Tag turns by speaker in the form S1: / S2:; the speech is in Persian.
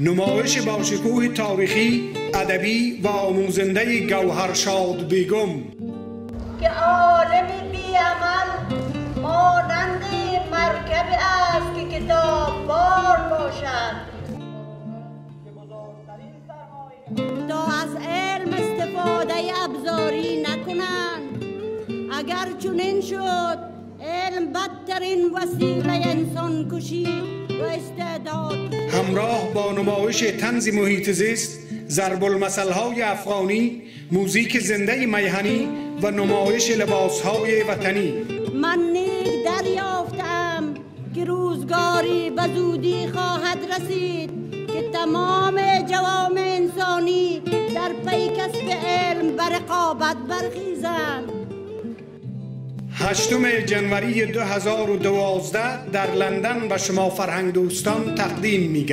S1: نمایش با شکوه تاریخی ادبی و آموزنده گوهرشاد بیگم.
S2: که عالمی بی عمل مانند مرکب است که کتاب بار باشد.
S3: تا از علم استفاده ابزاری نکنند. اگر چنین شد بدترین وسیله انسان کشی و استعداد
S1: همراه با نمایش تنز محیط زیست ضرب های افغانی موزیک زنده میهنی و نمایش لباس های وطنی.
S3: من نیک دریافتم که روزگاری به زودی خواهد رسید که تمام جوام انسانی در پی کسب علم بر رقابت برخیزند.
S1: هشتم جنوری 2012 در لندن به شما فرهنگ دوستان تقدیم می.